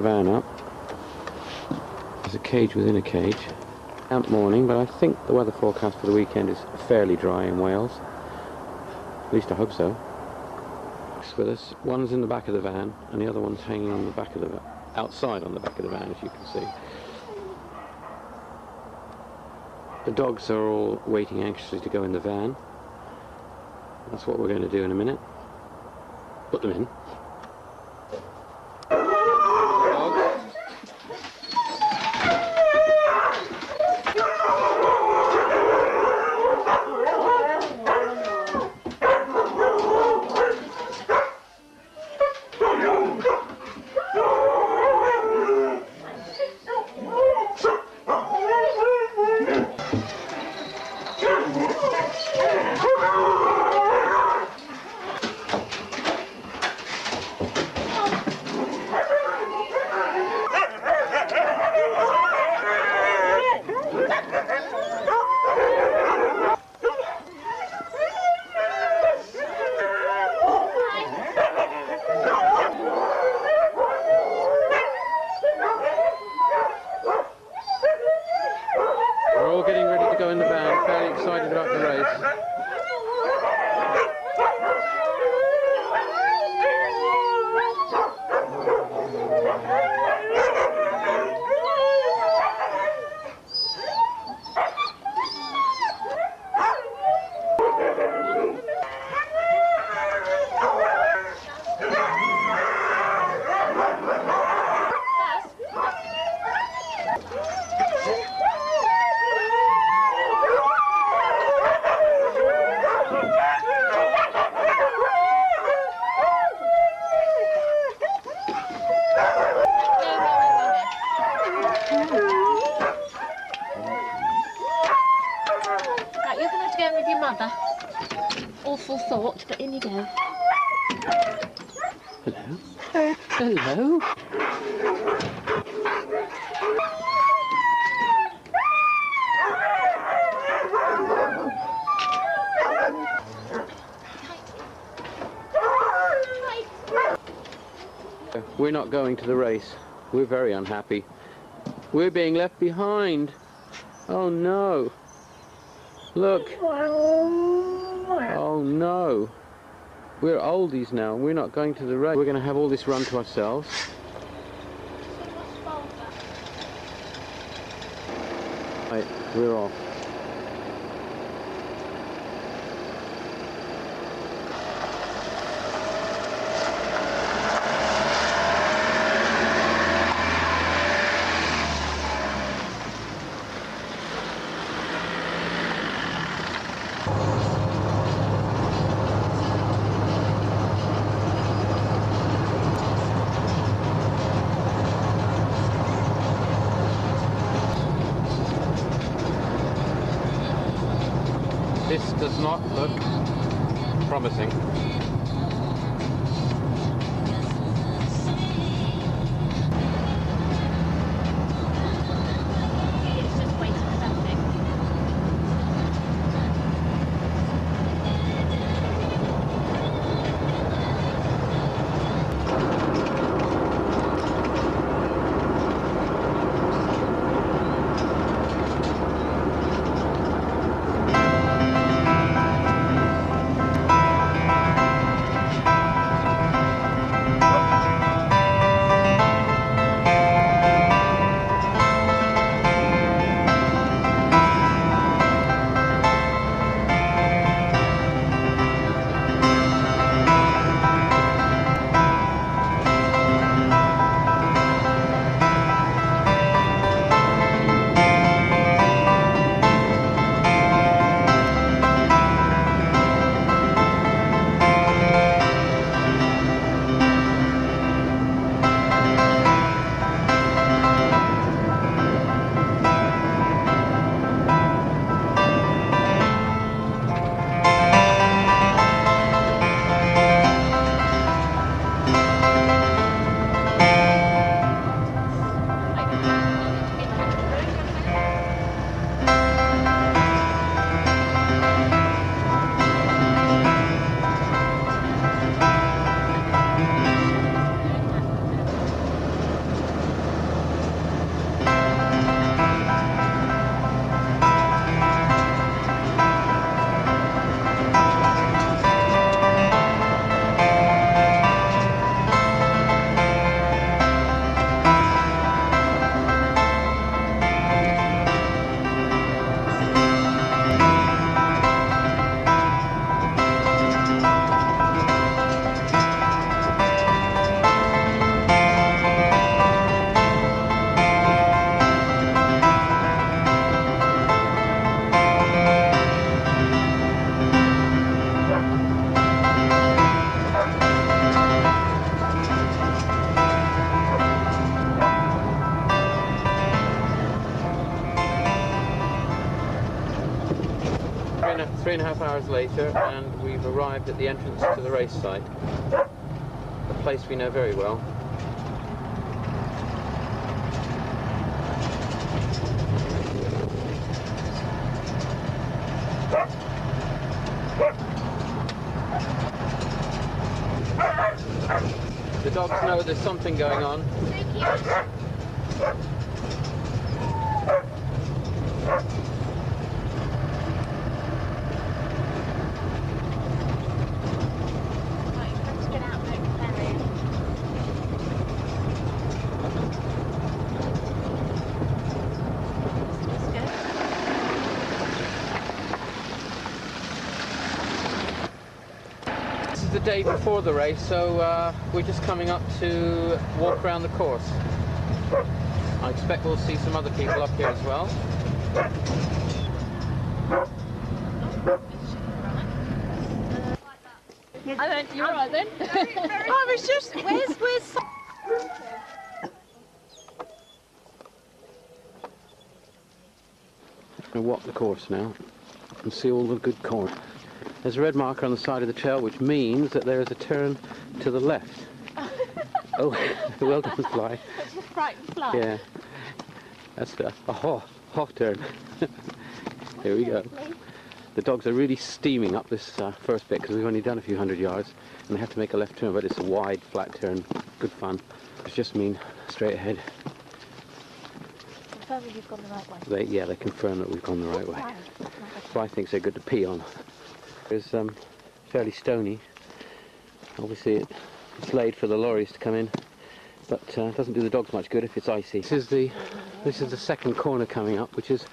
the van up. There's a cage within a cage. Damp morning, but I think the weather forecast for the weekend is fairly dry in Wales. At least I hope so. With us, one's in the back of the van, and the other one's hanging on the back of the outside on the back of the van, as you can see. The dogs are all waiting anxiously to go in the van. That's what we're going to do in a minute. Put them in. To the race. We're very unhappy. We're being left behind. Oh no. Look. Oh no. We're oldies now. We're not going to the race. We're going to have all this run to ourselves. Right, we're off. This does not look at the entrance to the race site. A place we know very well. The dogs know there's something going on. Right, you have to get out there and carry it. Let's go. This is the day before the race, so uh, we're just coming up to walk around the course. I expect we'll see some other people up here as well. I went, you're right then. I was just, where's, where's... Going to walk the course now and see all the good corn. There's a red marker on the side of the trail, which means that there is a turn to the left. oh, well done, Fly. Just right and fly. Yeah, that's the, a ho, ho turn. Here we go. The dogs are really steaming up this uh, first bit because we've only done a few hundred yards and they have to make a left turn, but it's a wide, flat turn. Good fun. It's just mean straight ahead. Confirm if you've gone the right way. They, yeah, they confirm that we've gone the right way. Fly thinks they're good to pee on. It's um, fairly stony. Obviously, it, it's laid for the lorries to come in, but uh, it doesn't do the dogs much good if it's icy. This is the this is the second corner coming up, which is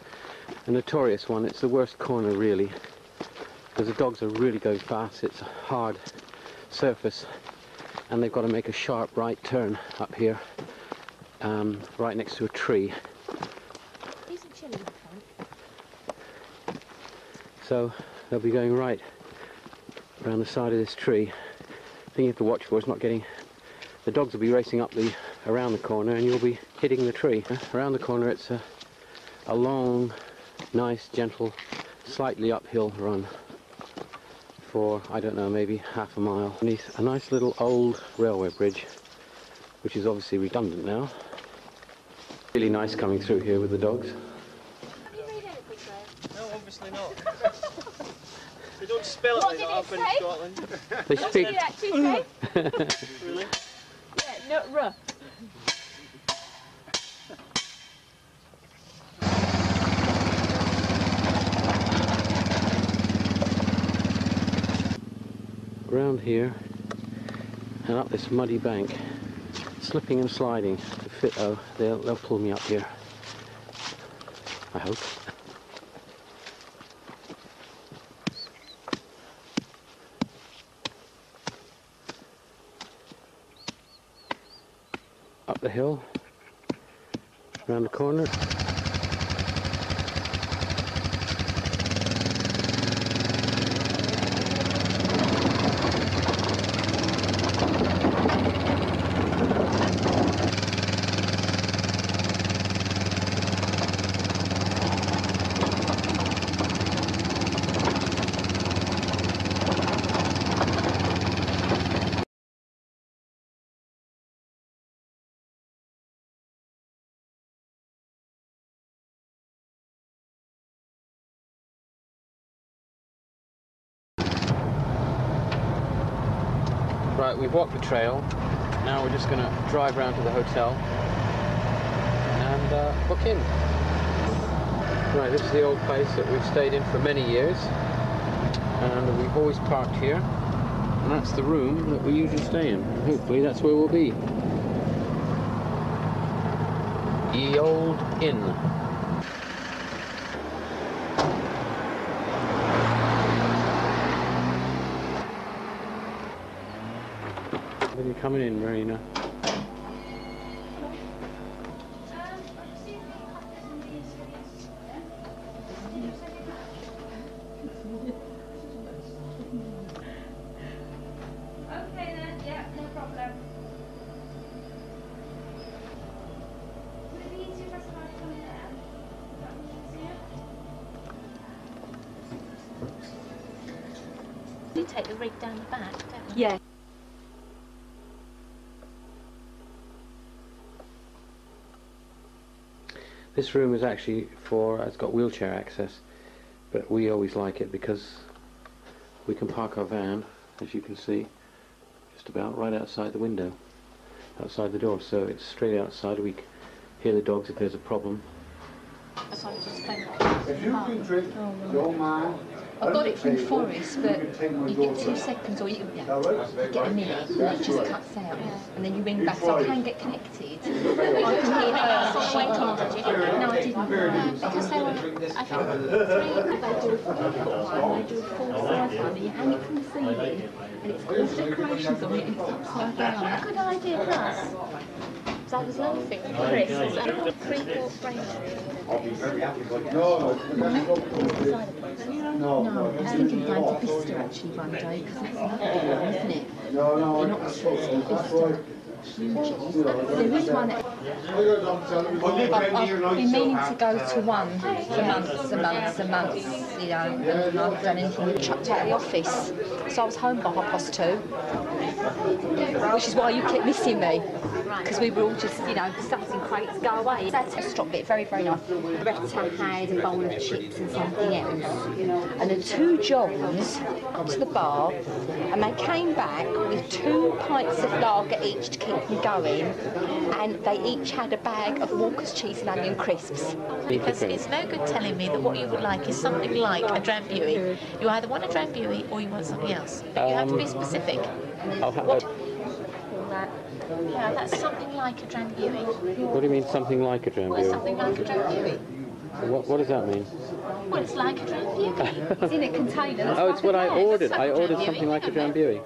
a notorious one. It's the worst corner really, because the dogs are really going fast. It's a hard surface, and they've got to make a sharp right turn up here, um, right next to a tree. Decent chilly. So they'll be going right around the side of this tree. thing you have to watch for is not getting the dogs will be racing up the around the corner and you'll be hitting the tree. Around the corner it's a, a long, nice, gentle, slightly uphill run for, I don't know, maybe half a mile. Beneath a nice little old railway bridge, which is obviously redundant now. Really nice coming through here with the dogs. Can you read anything, Graham? No, obviously not. They don't it like did that it up in? Scotland. They What did it actually say? Mm. Really? yeah, not rough. around here and up this muddy bank, slipping and sliding. The fit oh, they'll they'll pull me up here. I hope. hill, around the corner. We've walked the trail. Now we're just going to drive around to the hotel and uh, book in. Right, this is the old place that we've stayed in for many years. And we've always parked here. And that's the room that we usually stay in. Hopefully that's where we'll be. The Old Inn. You're coming in, Marina. This room is actually for, it's got wheelchair access, but we always like it because we can park our van, as you can see, just about right outside the window, outside the door. So it's straight outside. We c- hear the dogs if there's a problem. That's what I was just saying. If you can drink, oh, don't mind. I got it from Forest, but you get two seconds or you, yeah, you get a minute, and it just cuts out, and then you ring back. So I can get connected. I can hear her. but She can't. No, I didn't. Because they were, I think, three, they do a four-foot one, they do a four-foot one, and you hang it from the ceiling, and it's all decorations on it, and it's upside down. Good idea, plus. So I was laughing, Chris, is three-foot frame? No, no, no, No, I was thinking going to Vista actually one day, because it's lovely, isn't it? no, no. In Oxford, Vista. There is one I've, I've been meaning to go to one for months and months and months, you know, and I haven't done anything, chucked out of the office. So I was home by half past two, which is why you kept missing me. Because we were all just, you know, stuffs in crates, go away. That's a stop bit, very, very nice. Retta had a bowl of chips and something else. And the two Johns to the bar and they came back with two pints of lager each to keep them going. And they each had a bag of Walker's cheese and onion crisps. Because it's no good telling me that what you would like is something like a Drambuie. You either want a Drambuie or you want something else. But you have to be specific. I'll ha- What? uh, Yeah, that's something like a Drambuie. what do you mean something like a Well, it's something like a Drambuie. What, what does that mean? Well, it's like a Drambuie. It's in a container. that's Oh, it's what I ordered. I ordered something like a isn't? Drambuie.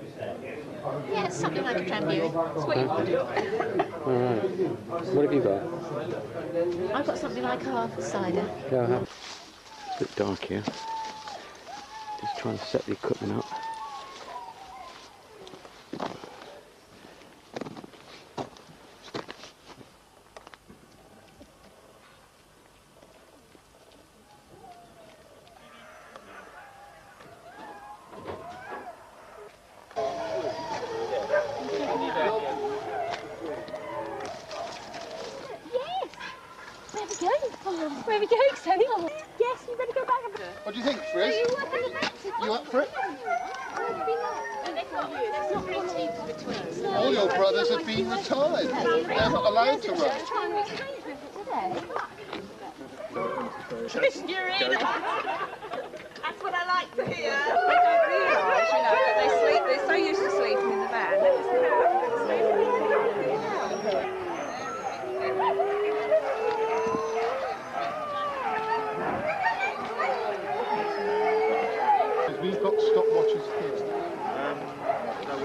Yeah, it's something like a Drambuie. That's what you ordered. All right. What have you got? I've got something like a half cider. Yeah, I have. It's a bit dark here. Just trying to set the equipment up. Where are we going? Oh, where are we going, Sally? Oh, yes, you better go back. What do you think, Frizz? You up for it? All your brothers have been retired. They're not allowed to run. That's what I like to hear. They don't realise, you know, that they sleep. They're so used to sleeping in the van. Because we've got stopwatches here.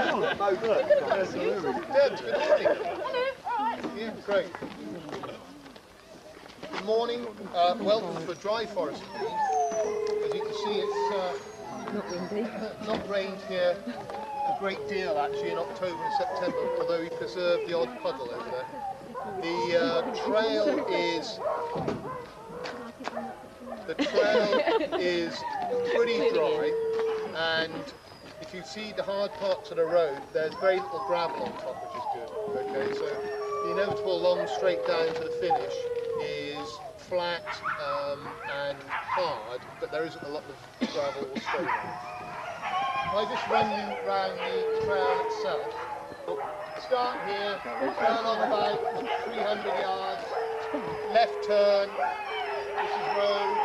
Good morning. Yeah, great. Good morning. Uh, welcome to a dry forest. As you can see, it's uh, not windy. Not rained here a great deal actually in October and September, although we preserve the odd puddle over there. The uh, trail is the trail is pretty dry, and if you see the hard parts of the road, there's very little gravel on top, which is good. Okay, so the inevitable long straight down to the finish is flat um, and hard, but there isn't a lot of gravel or stone. I just run you round the trail itself. Start here, turn on about 300 yards, left turn, this is road,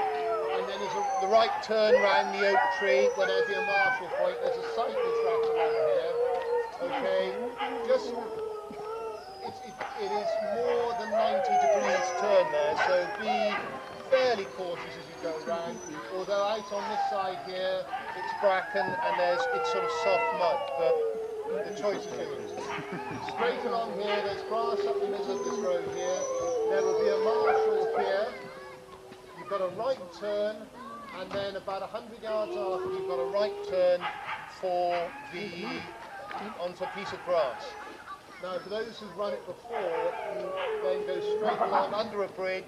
and then there's a, the right turn round the oak tree where there'll be a marshal point. There's a cycle track along here. Okay, just it's, it's it is more than 90 degrees turn there, so be fairly cautious as you go around. Although out on this side here, it's bracken and there's it's sort of soft mud, but the choice is yours. Straight along here, there's grass up the middle of this road here. There will be a marshal here. You've got a right turn, and then about 100 yards after, you've got a right turn for the onto a piece of grass. Now, for those who've run it before, you then go straight along under a bridge,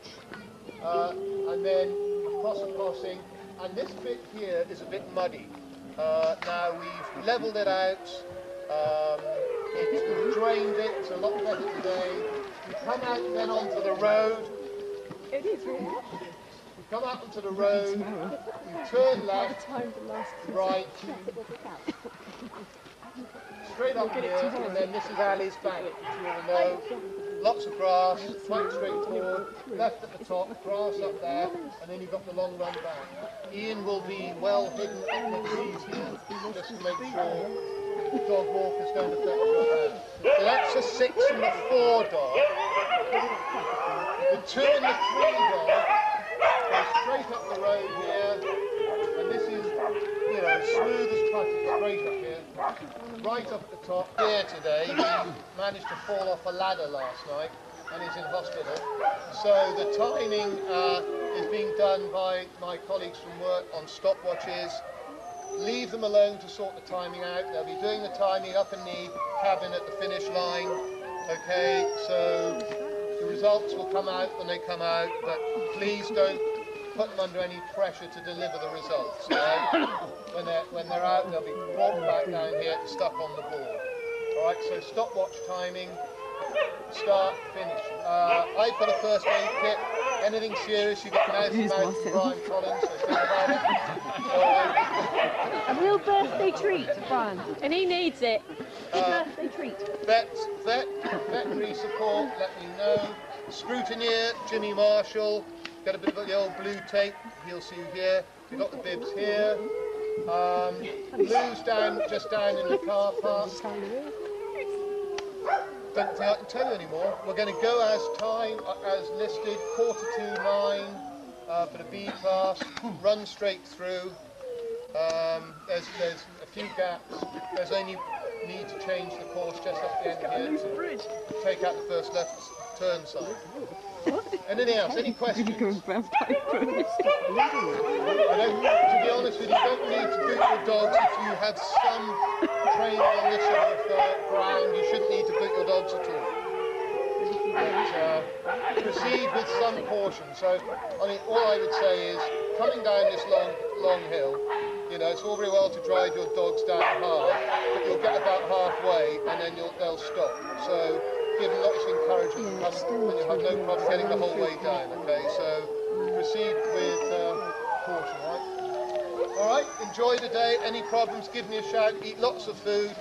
uh, and then across a crossing. And this bit here is a bit muddy. Uh, now, we've levelled it out, um, it's drained it, it's a lot better today. You come out then onto the road. It is really. Come out onto the road, you turn left, right, straight up here, and then this is Ali's which you know. Lots of grass, quite straightforward. Left at the top, grass up there, and then you've got the long run back. Ian will be well hidden up the trees here, just to make sure the dog walkers don't affect your hand. So that's the six and the four dog. The two and the three dog straight up the road here, and this is, you know, smooth as butter, straight up here. Right up at the top here today, he managed to fall off a ladder last night and is in hospital. So the timing uh, is being done by my colleagues from work on stopwatches. Leave them alone to sort the timing out. They'll be doing the timing up in the cabin at the finish line. Okay, so the results will come out when they come out, but please don't put them under any pressure to deliver the results. okay? when, they're, when they're out, they'll be brought back down here and stuck on the board. All right, so stopwatch timing, start, finish. Uh, I've got a first aid kit. Anything serious, you get mouth to mouth from Brian Collins, so about. A real birthday treat, Brian. And he needs it. Uh, birthday treat. vet, vet, veterinary support, let me know. Scrutineer, Jimmy Marshall, got a bit of the old blue tape, he'll see here. We've got the bibs here. Um, Lou's down, just down in the car park. Don't think I can tell you anymore. We're going to go as time, uh, as listed, quarter to nine uh, for the B class, run straight through. Um, there's, there's a few gaps. There's only need to change the course just up the end here to take out the first left turn sign. Anything else? Any questions? I don't, to be honest with you, you don't need to boot your dogs if you have some training on this sort of uh, ground. You shouldn't need to boot your dogs at all. But, uh, proceed with some caution. So, I mean, all I would say is, coming down this long, long hill, you know, it's all very well to drive your dogs down hard, but you'll get about halfway and then you'll, they'll stop. So, give lots of encouragement to come, and you'll have no problem getting the whole way down. Okay, so proceed with uh, caution. All right. All right. Enjoy the day. Any problems? Give me a shout. Eat lots of food.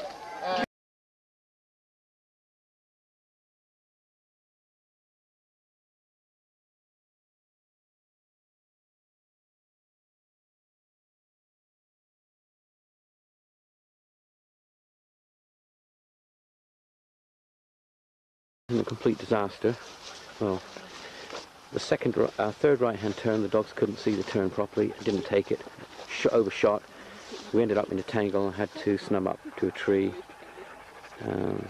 A complete disaster. Well, the second, uh, third right-hand turn, the dogs couldn't see the turn properly, didn't take it, sh- overshot. We ended up in a tangle and had to snub up to a tree. Um,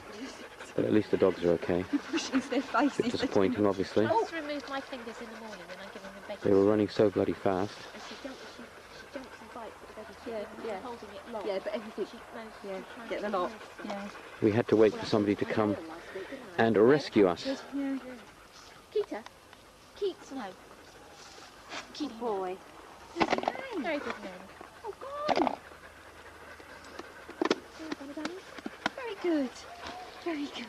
but at least the dogs are okay. Pushes their bit faces. disappointing, obviously. I always remove my fingers in the morning when I give them a baby. They were running so bloody fast. And she jumps, she, she jumps and bites at the baby. Yeah, yeah. holding it long. Yeah, but everything. She knows, Yeah, get the to lot. Yeah. We had to wait for somebody to come and rescue us. Keita. Keats, no. Keita. Boy. Very good man. Oh, God. Very good. Very good.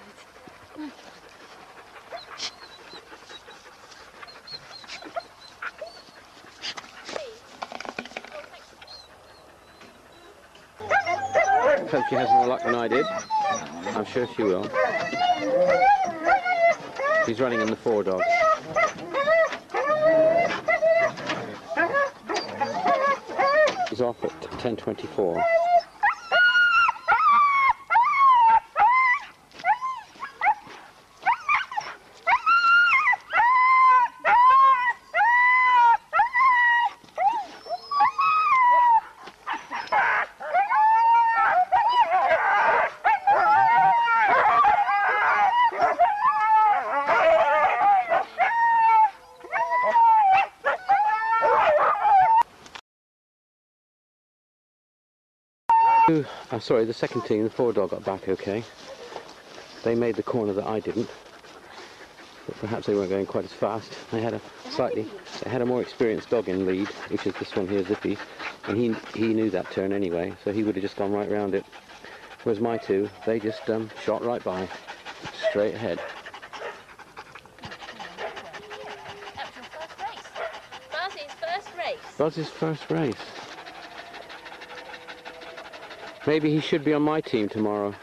Hope she has more luck than I did. I'm sure she will. She's running in the four dogs. She's off at 10.24. Uh, sorry, the second team, the four dog got back okay. They made the corner that I didn't. But perhaps they weren't going quite as fast. They had a slightly, they had a more experienced dog in lead, which is this one here, Zippy, and he he knew that turn anyway, so he would have just gone right round it. Whereas my two, they just um, shot right by, straight ahead. That was your first race. Buzz's first race. Buzz's first race. Maybe he should be on my team tomorrow.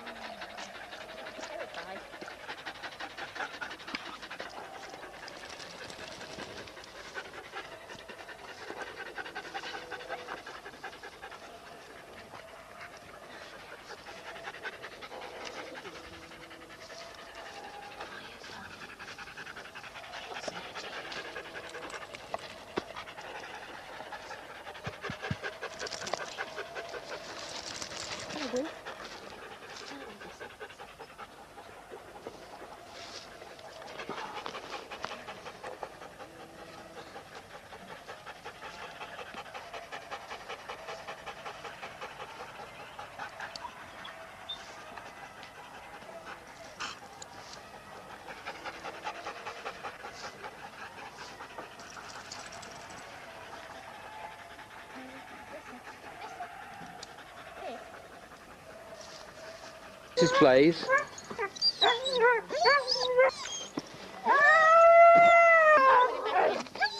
This is Blaze.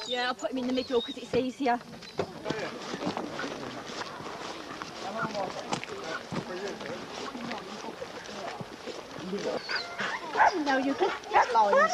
Yeah, I'll put him in the middle because it's easier. No, you can lines.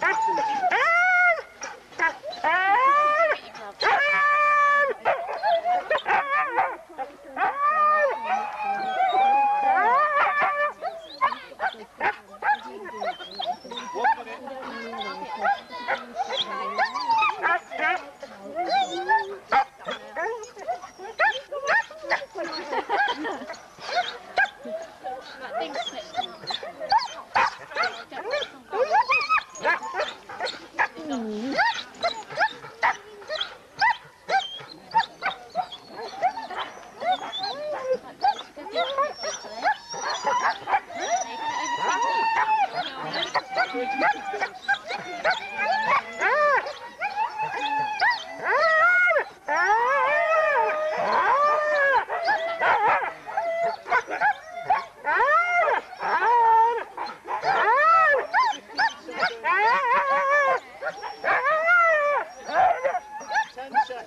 That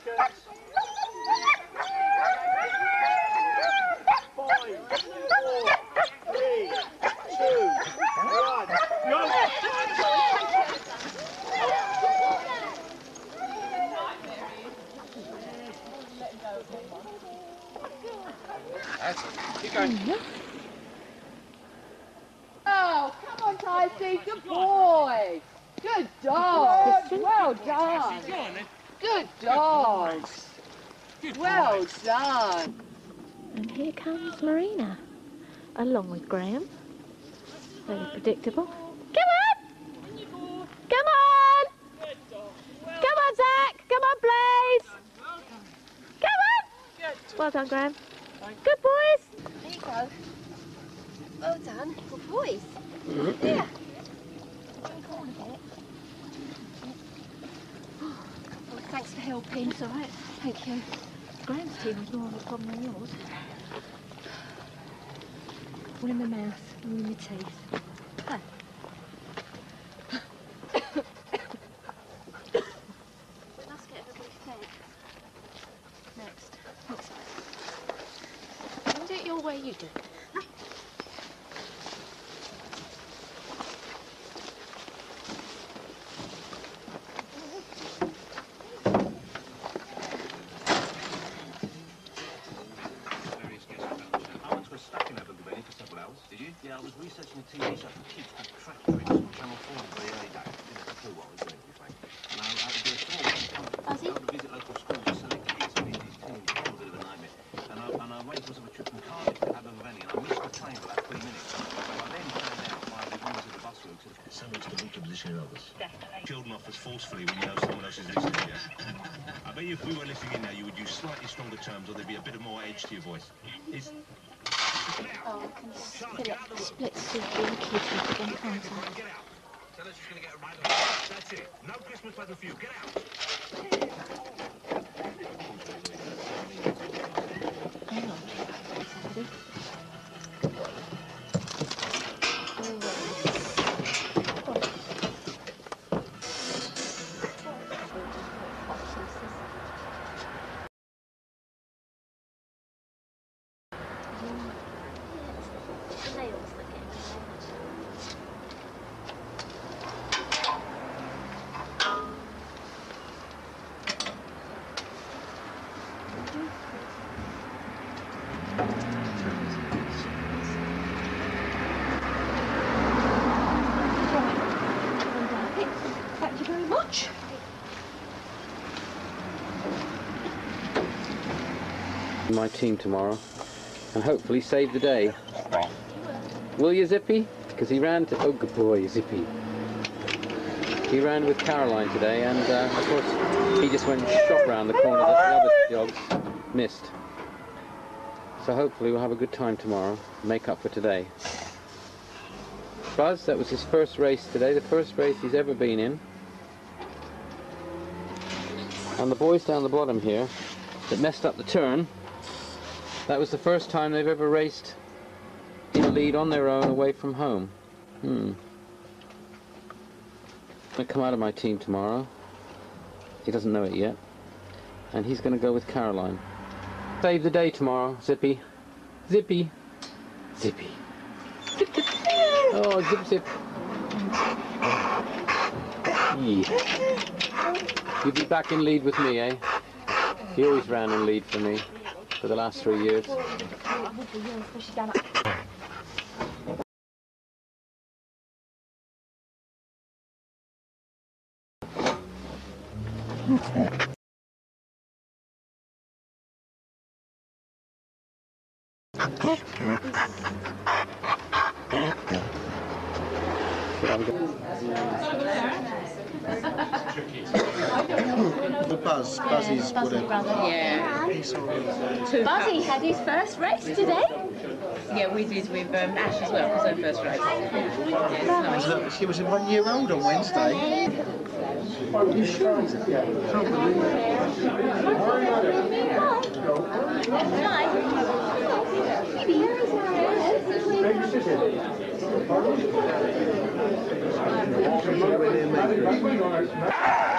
Catch. Predictable. Come on! Come on! Come on, Zach! Come on, Blaze! Come on! Well done, Graham. Good boys! There you go. Well done. Good boys. Mm-hmm. Yeah. Drink all of it. Oh, thanks for helping. It's all right. Thank you. Graham's team was more of a problem than yours. All in my mouth, all in my teeth. Ah. We must get everybody fed. Next. Next side. You do it your way, you do. I went to a stacking over the for several hours. Did you? Yeah, I was researching a TV show for kids called Track Tricks on Channel 4 in the very early days. Didn't have a clue what I was doing, to be frank. And I had to do a tour around town. Ozzy? I would visit local schools to select kids and these teams. It was a bit of a nightmare. And I, and I arranged myself a trip from Cardiff to Abergavenny and I missed the train for about three minutes. So I then found out by the rules of the bus route that so much to weaker position in others. Children off as forcefully when you know someone else is listening to you. I bet you if we were listening in now, you would use slightly stronger terms or there'd be a bit of more edge to your voice. Is Oh, I can split it. Split soup and kids with again, can't I? Get out. Tell us she's going to get a ride on. That's it. No Christmas present for you. Get out. My team tomorrow, and hopefully save the day. Will you, Zippy? Because he ran to. Oh, good boy, Zippy. He ran with Caroline today, and uh, of course he just went shot round the corner that the other dogs missed. So hopefully we'll have a good time tomorrow. Make up for today. Buzz, that was his first race today, the first race he's ever been in. And the boys down the bottom here that messed up the turn, that was the first time they've ever raced in a lead on their own away from home. Hmm. I come out of my team tomorrow. He doesn't know it yet. And he's going to go with Caroline. Save the day tomorrow, Zippy. Zippy. Zippy. oh, zip zip. Yeah. You'll be back in lead with me, eh? He always ran in lead for me for the last three years. The Buzz, Buzzy's whatever. Yeah. Buzzy had his first race today. Yeah, we did with um, Ash as well. It was her first race. Yeah, nice. She was one year old on Wednesday. You sure? Can't believe it. Go back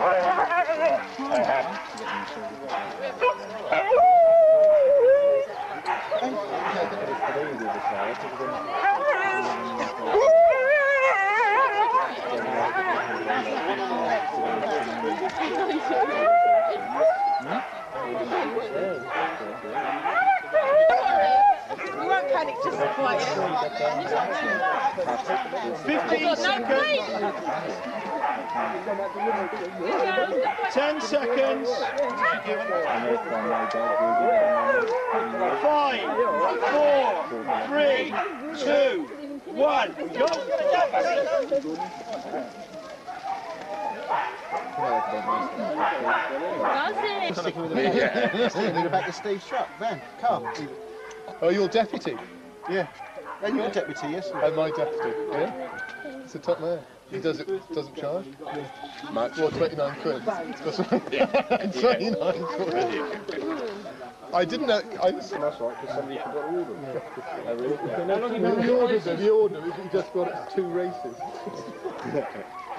You panic, just quiet. Fifteen seconds. Ten seconds. Five, four, three, two, one. Go. Sticking with the Sticking with the back of Steve's truck. Man, come. Oh, you're deputy? Yeah. And you're deputy, yes? And oh, my deputy, yeah? It's a top man. He does it, doesn't charge? Much. Well, 29 quid. That's right. 29 quid. I didn't know. I just, That's right, because somebody forgot to order them. Oh, really? the order, the order, he just got it to two races.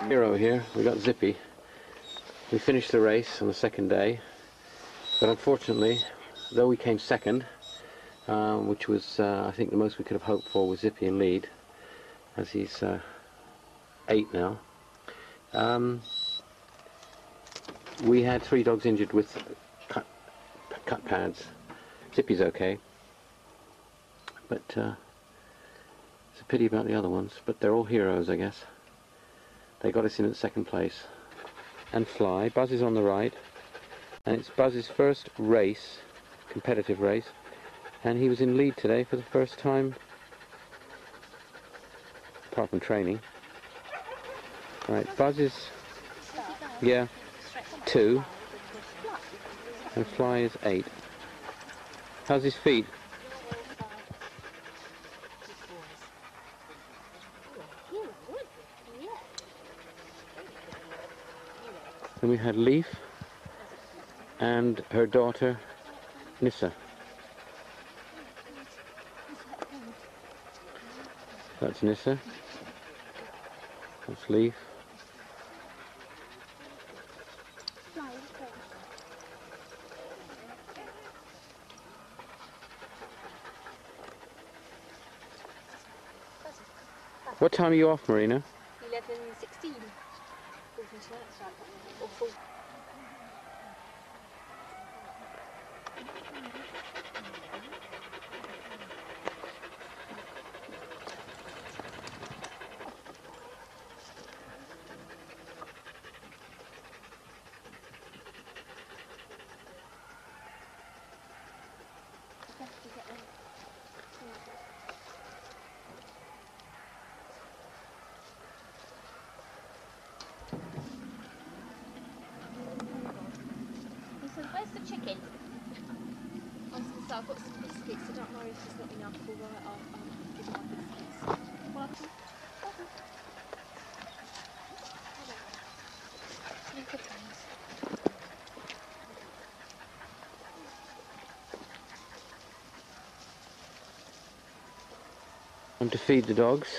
Hero here, we got Zippy. We finished the race on the second day, but unfortunately, though we came second, um, which was uh, I think the most we could have hoped for with Zippy in lead, as he's uh, eight now. Um, we had three dogs injured with cut, cut pads. Zippy's okay, but uh, it's a pity about the other ones. But they're all heroes, I guess. They got us in at second place. And Fly, Buzz is on the right, and it's Buzz's first race, competitive race, and he was in lead today for the first time, apart from training. Right, Buzz is, yeah, two, and Fly is eight. How's his feet? Then we had Leaf and her daughter Nissa. That's Nissa. That's Leaf. What time are you off, Marina? 11, 16. Or full. Listen, where's the chicken? I was going to say, I've got some biscuits, so don't worry if there's not enough for uh, I'll, I'll give you my biscuits. Well, Look at those. Time to feed the dogs.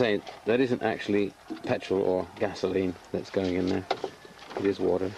Not the corn. Corn. Corn. have to say, that isn't actually petrol or gasoline that's going in there. It is water.